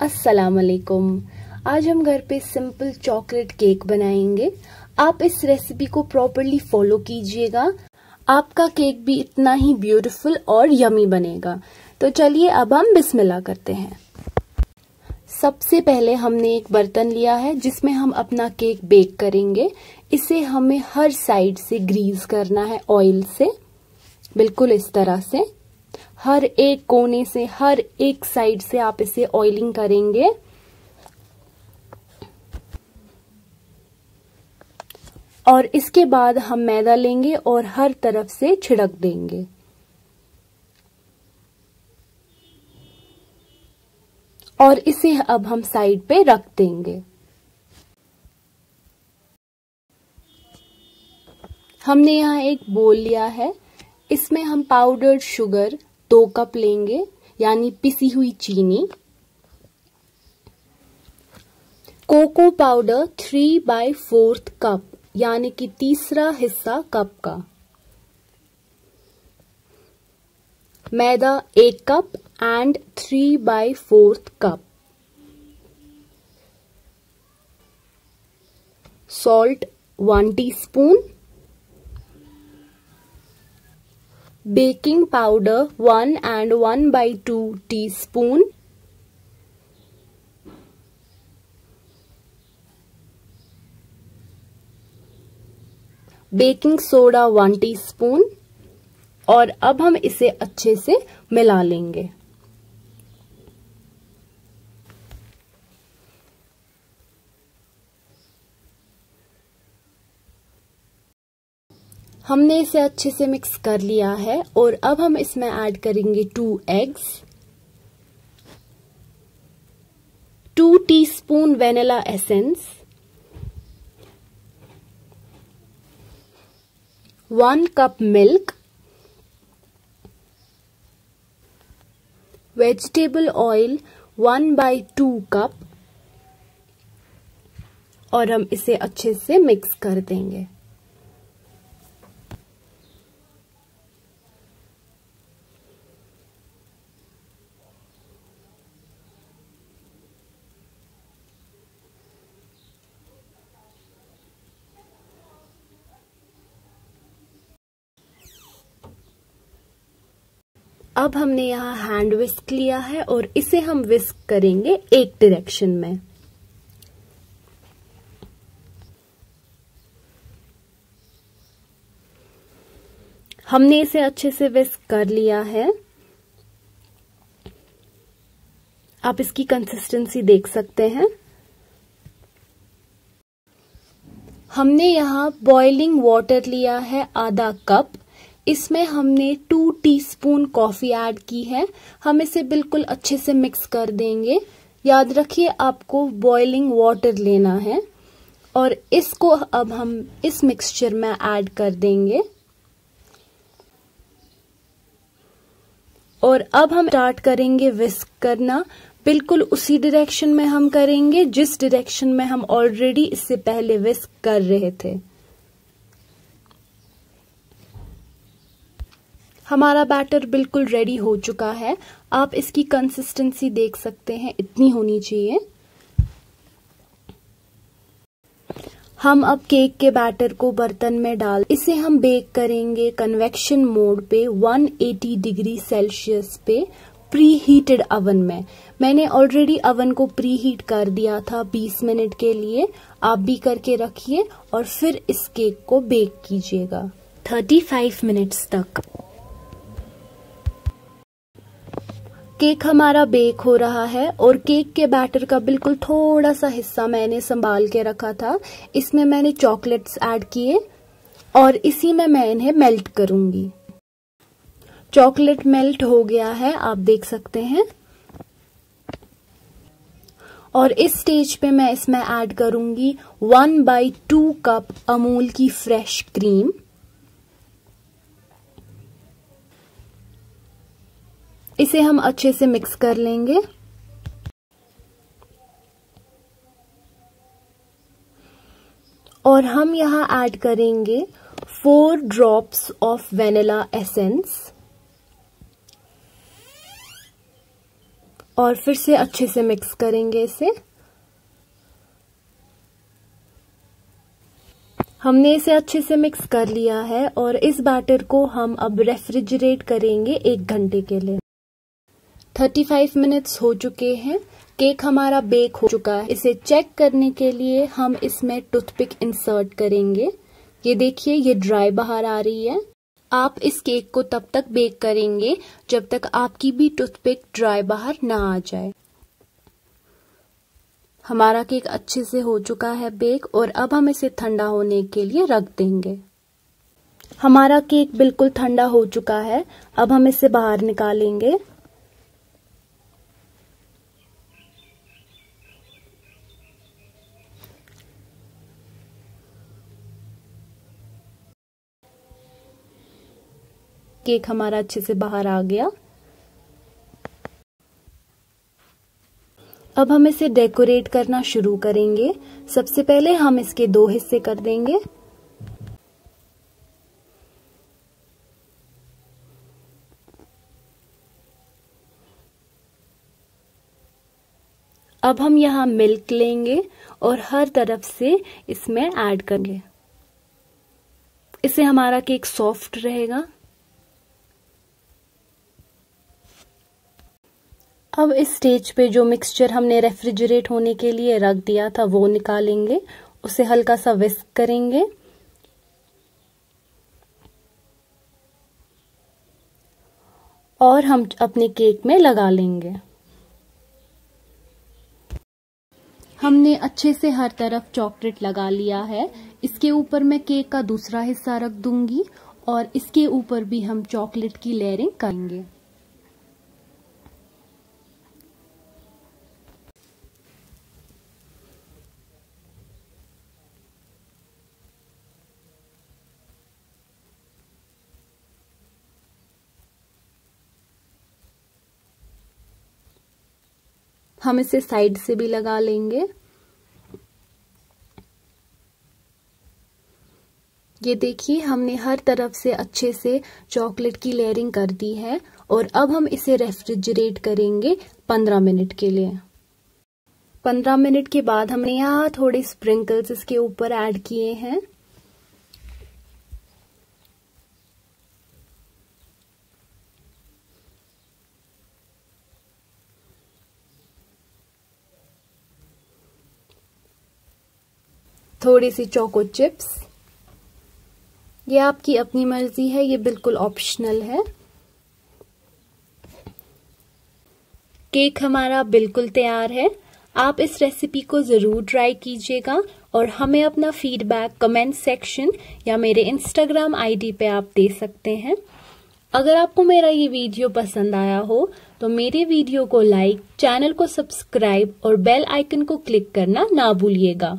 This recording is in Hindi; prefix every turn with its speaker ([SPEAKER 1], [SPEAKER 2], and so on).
[SPEAKER 1] अस्सलाम वालेकुम आज हम घर पे सिंपल चॉकलेट केक बनाएँगे। आप इस रेसिपी को प्रॉपरली फॉलो कीजिएगा। आपका केक भी इतना ही ब्यूटीफुल और यमी बनेगा। तो चलिए अब हम बिस्मिल्लाह करते हैं। सबसे पहले हमने एक बर्तन लिया है, जिसमें हम अपना केक बेक करेंगे। इसे हमें हर साइड से ग्रीस करना है, ऑयल से। बिल्कुल इस तरह से। हर एक कोने से, हर एक साइड से आप इसे ऑयलिंग करेंगे। और इसके बाद हम मैदा लेंगे और हर तरफ़ से छिड़क देंगे। और इसे अब हम साइड पे रख देंगे। हमने यहाँ एक बोल लिया है। इसमें हम पाउडर्ड शुगर दो कप लेंगे, यानी पिसी हुई चीनी, cocoa powder three by fourth cup यानी कि तीसरा हिस्सा कप का। मैदा एक cup and three by fourth cup salt one teaspoon baking powder 1 and 1 by 2 teaspoon baking soda one teaspoon. और अब हम इसे अच्छे से मिला लेंगे। हमने इसे अच्छे से मिक्स कर लिया है और अब हम इसमें ऐड करेंगे two eggs two teaspoon vanilla essence one cup milk vegetable oil one by two cup और हम इसे अच्छे से मिक्स कर देंगे। अब हमने यहाँ हैंड विस्क लिया है और इसे हम विस्क करेंगे एक डायरेक्शन में। हमने इसे अच्छे से विस्क कर लिया है। आप इसकी कंसिस्टेंसी देख सकते हैं। हमने यहाँ बॉइलिंग वाटर लिया है आधा कप इसमें हमने टू टीस्पून कॉफ़ी ऐड की है। हम इसे बिल्कुल अच्छे से मिक्स कर देंगे। याद रखिए, आपको बॉइलिंग वाटर लेना है। और इसको अब हम इस मिक्सचर में ऐड कर देंगे। और अब हम स्टार्ट करेंगे विस्क करना। बिल्कुल उसी डायरेक्शन में हम करेंगे, जिस डायरेक्शन में हम ऑलरेडी इससे पहले विस्क कर रहे थे। हमारा बैटर बिल्कुल रेडी हो चुका है। आप इसकी कंसिस्टेंसी देख सकते हैं, इतनी होनी चाहिए। हम अब केक के बैटर को बर्तन में डाल, इसे हम बेक करेंगे कन्वेक्शन मोड पे 180 डिग्री सेल्सियस पे प्री हीटेड अवन में। मैंने ऑलरेडी अवन को प्री हीट कर दिया था 20 मिनट के लिए। आप भी करके रखिए और फिर इस केक को बेक कीजिएगा। 35 मिनट्स तक। केक हमारा बेक हो रहा है और केक के बैटर का बिल्कुल थोड़ा सा हिस्सा मैंने संभाल के रखा था। इसमें मैंने चॉकलेट्स ऐड किए और इसी में मैं इन्हें मेल्ट करूँगी। चॉकलेट मेल्ट हो गया है, आप देख सकते हैं। और इस स्टेज पे मैं इसमें ऐड करूँगी one by two cup Amul की फ्रेश क्रीम। इसे हम अच्छे से मिक्स कर लेंगे। और हम यहाँ ऐड करेंगे four drops of vanilla essence और फिर से अच्छे से मिक्स करेंगे इसे। हमने इसे अच्छे से मिक्स कर लिया है और इस बैटर को हम अब रेफ्रिजरेट करेंगे एक घंटे के लिए। 35 मिनट्स हो चुके हैं। केक हमारा बेक हो चुका है। इसे चेक करने के लिए हम इसमें टूथपिक इंसर्ट करेंगे। ये देखिए, ये ड्राई बाहर आ रही है। आप इस केक को तब तक बेक करेंगे जब तक आपकी भी टूथपिक ड्राई बाहर ना आ जाए। हमारा केक अच्छे से हो चुका है बेक और अब हम इसे ठंडा होने के लिए रख देंगे। हमारा केक बिल्कुल ठंडा हो चुका है। अब हम इसे बाहर निकालेंगे। केक हमारा अच्छे से बाहर आ गया। अब हम इसे डेकोरेट करना शुरू करेंगे। सबसे पहले हम इसके दो हिस्से कर देंगे। अब हम यहाँ मिल्क लेंगे और हर तरफ़ से इसमें ऐड करेंगे। इससे हमारा केक सॉफ्ट रहेगा। अब इस स्टेज पे जो मिक्सचर हमने रेफ्रिजरेट होने के लिए रख दिया था, वो निकालेंगे। उसे हल्का सा विस्क करेंगे। और हम अपने केक में लगा लेंगे। हमने अच्छे से हर तरफ़ चॉकलेट लगा लिया है। इसके ऊपर मैं केक का दूसरा हिस्सा रख दूँगी और इसके ऊपर भी हम चॉकलेट की लेयरिंग करेंगे। हम इसे साइड से भी लगा लेंगे। ये देखिए, हमने हर तरफ़ से अच्छे से चॉकलेट की लेयरिंग कर दी है और अब हम इसे रेफ्रिजरेट करेंगे पंद्रह मिनट के लिए। पंद्रह मिनट के बाद हमने यहाँ थोड़े स्प्रिंकल्स इसके ऊपर ऐड किए हैं। थोड़ी सी चोको चिप्स ये आपकी अपनी मर्ज़ी है, ये बिल्कुल ऑप्शनल है। केक हमारा बिल्कुल तैयार है। आप इस रेसिपी को ज़रूर ट्राई कीजिएगा और हमें अपना फीडबैक कमेंट सेक्शन या मेरे इंस्टाग्राम आईडी पे आप दे सकते हैं। अगर आपको मेरा ये वीडियो पसंद आया हो तो मेरे वीडियो को लाइक चैनल को सब्सक्राइब और बेल आइकन को क्लिक करना ना भूलिएगा।